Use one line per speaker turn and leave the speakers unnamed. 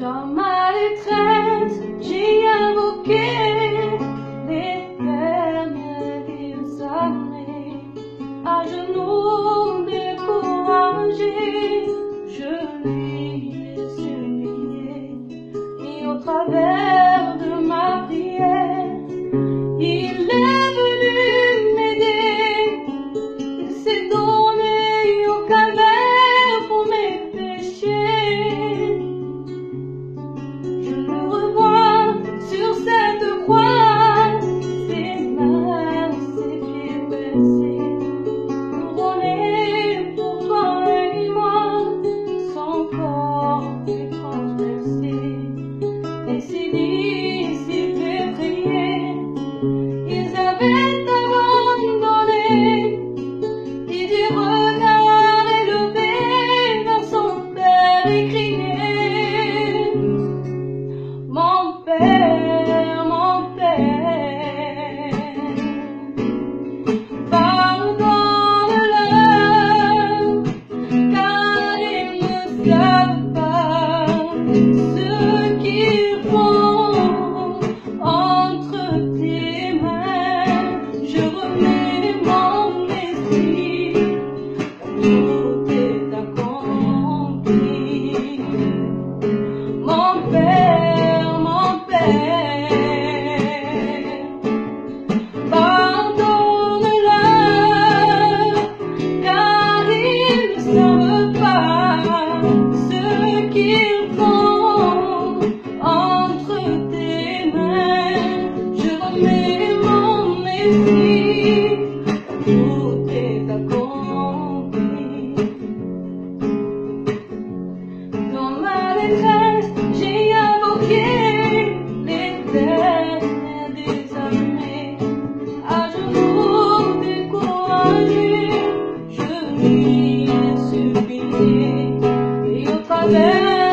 Dans ma détresse, j'ai invoqué Yeah. Amen.